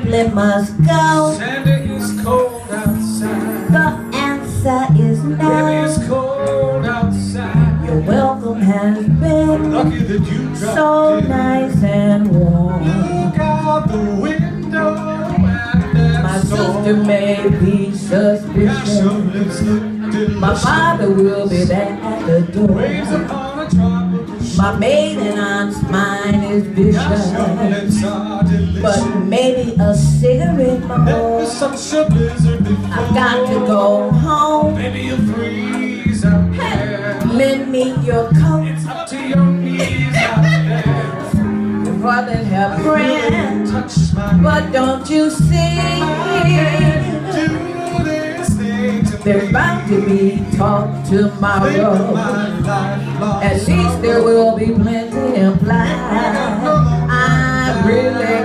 simply must go. Santa is cold outside. The answer is Baby, no. it's cold outside. Your welcome has been Lucky that you so in. nice and warm. Look out the window My sister may be suspicious. My father will be there at the Waves door. Upon a tropical My maiden aunt's mind is vicious. some lips are delicious. But maybe a cigarette more. was such a blizzard before. I've got to go home. Maybe you'll freeze out there. Lend me your coat. It's up to your knees out there. Brother have friends. But don't you see? There's bound to be talk tomorrow. At least there will be plenty implied. I really